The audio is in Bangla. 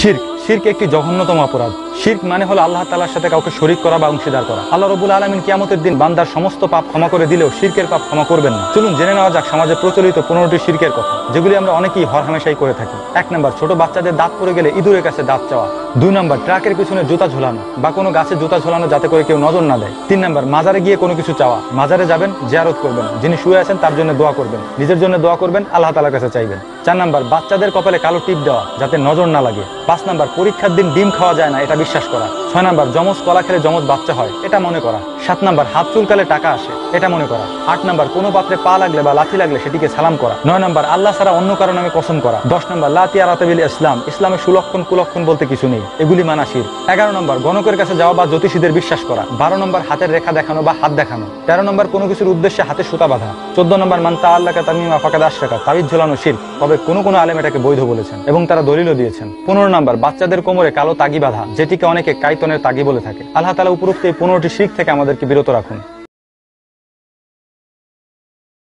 শির্ক শির্ক একটি জঘন্যতম অপরাধ। শির্ক মানে হলো আল্লাহ তাআলার সাথে কাউকে শরীক করা বা অংশীদার করা। আল্লাহ রবুল আলমিন কিয়ামতের দিন বান্দার সমস্ত পাপ ক্ষমা করে দিলেও শির্কের পাপ ক্ষমা করবেন না। চলুন জেনে নেওয়া যাক সমাজে প্রচলিত পনেরোটি শির্কের কথা, যেগুলি আমরা অনেকেই হরহামেশাই করে থাকি। এক নম্বর, ছোট বাচ্চাদের দাঁত পড়ে গেলে ইঁদুরের কাছে দাঁত চাওয়া। দুই নম্বর, ট্রাকের পিছনে জুতা ঝোলানো বা কোনো গাছে জুতা ঝোলানো যাতে করে কেউ নজর না দেয়। তিন নম্বর, মাজারে গিয়ে কোনো কিছু চাওয়া। মাজারে যাবেন, জিয়ারত করবেন। যিনি শুয়ে আছেন তার জন্য দোয়া করবেন। নিজের জন্য দোয়া করবেন, আল্লাহ তালার কাছে চাইবেন। চার নাম্বার, বাচ্চাদের কপালে কালো টিপ দেওয়া, যাতে নজর না লাগে। পাঁচ নাম্বার, পরীক্ষার দিন ডিম খাওয়া যায় না, এটা বিশ্বাস করা। ছয় নাম্বার, যমজ কলা খেলে যমজ বাচ্চা হয়, এটা মনে করা। সাত নাম্বার, হাত চুলকালে টাকা আসে, এটা মনে করা। আট নাম্বার, কোনো পাত্রে পা লাগলে বা লাথি লাগলে সেটিকে সালাম করা। নয় নাম্বার, আল্লাহ ছাড়া অন্য কারও নামে কসম করা। দশ নাম্বার লাতিয়া রাতাবিল ইসলাম, ইসলামের সুলক্ষণ কুলক্ষণ বলতে কিছু নেই, এগুলি মানাসির। এগারো নম্বর, গণকের কাছে যাওয়া বা জ্যোতিষীদের বিশ্বাস করা। বারো নম্বর, হাতের রেখা দেখানো বা হাত দেখানো। তেরো নম্বর, কোনো কিছুর উদ্দেশ্যে হাতে সুতা বাঁধা। চোদ্দ নম্বর মান্তা আল্লাহকে তামিমা ফাঁকা দাস টাকা তাবিজ ঝোলানো শির। তবে কোনো কোনো আলেম এটাকে বৈধ বলেছেন এবং তারা দলিলও দিয়েছেন। পনেরো নম্বর, বাচ্চাদের কোমরে কালো তাগি বাঁধা, যেটিকে অনেকে কাইতনের তাগি বলে থাকে। আল্লাহ তালা উপরোক্ত এই পনেরোটি শিখ থেকে আমাদেরকে বিরত রাখুন।